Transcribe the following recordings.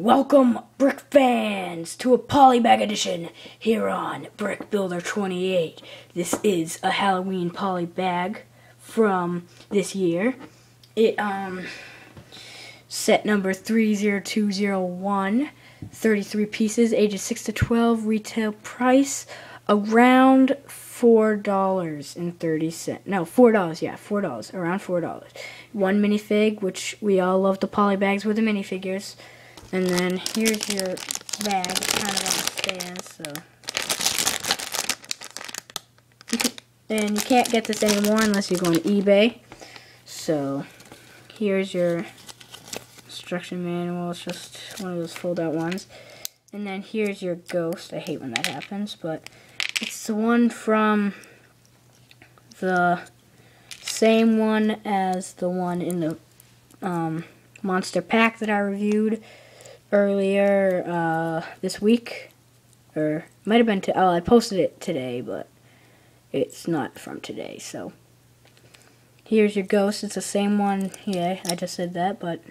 Welcome, Brick fans, to a Polybag edition here on Brick Builder 28. This is a Halloween polybag from this year. It um set number 30201, 33 pieces, ages 6 to 12, retail price around $4.30. No, $4, yeah, $4, around $4. One minifig, which we all love the polybags with the minifigures. And then here's your bag. It's kind of on a stand, so. and you can't get this anymore unless you go on eBay. So here's your instruction manual. It's just one of those fold-out ones. And then here's your ghost. I hate when that happens, but it's the one from the same one as the one in the um, monster pack that I reviewed earlier uh, this week, or might have been to. Oh, I posted it today, but it's not from today. So here's your ghost. It's the same one. Yeah, I just said that, but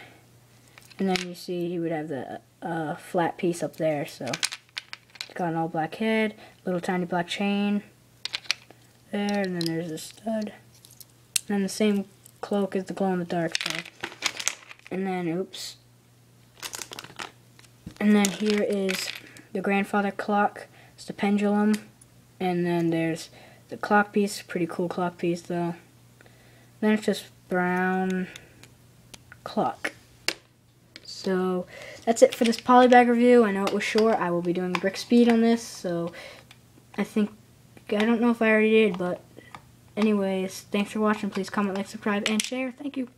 and then you see he would have the uh, flat piece up there. So it's got an all black head, little tiny black chain there, and then there's a stud, and then the same cloak as the glow in the dark. So. And then, oops, and then here is the grandfather clock. It's the pendulum. And then there's the clock piece. Pretty cool clock piece though. Then it's just brown clock. So that's it for this polybag review. I know it was short. I will be doing brick speed on this. So I think, I don't know if I already did, but anyways, thanks for watching. Please comment, like, subscribe, and share. Thank you.